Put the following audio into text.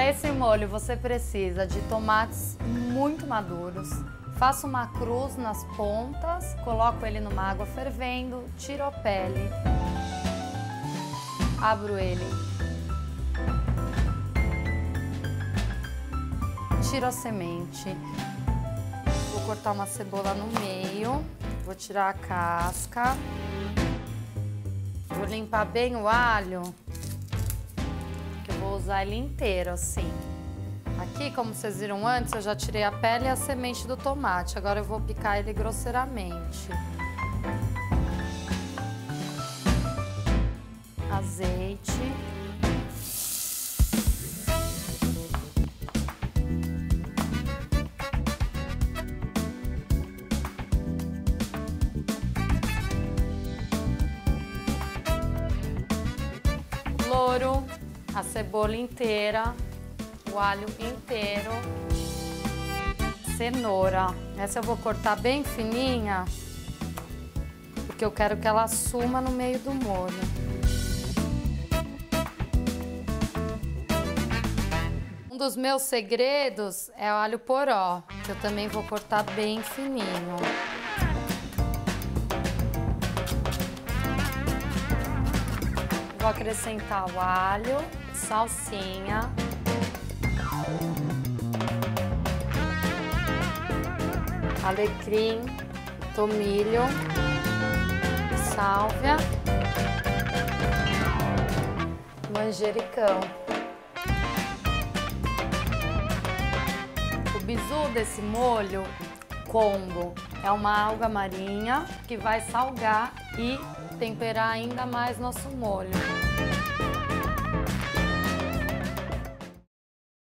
Esse molho você precisa de tomates muito maduros. Faço uma cruz nas pontas, coloco ele numa água fervendo, tiro a pele, abro ele, tiro a semente, vou cortar uma cebola no meio, vou tirar a casca, vou limpar bem o alho, vou usar ele inteiro assim. Aqui, como vocês viram antes, eu já tirei a pele e a semente do tomate. Agora eu vou picar ele grosseiramente. Azeite. Louro, a cebola inteira, o alho inteiro, cenoura. Essa eu vou cortar bem fininha, porque eu quero que ela suma no meio do molho. Um dos meus segredos é o alho poró, que eu também vou cortar bem fininho. Vou acrescentar o alho, salsinha, alecrim, tomilho, sálvia, manjericão. O bizu desse molho, combo, é uma alga marinha que vai salgar e temperar ainda mais nosso molho.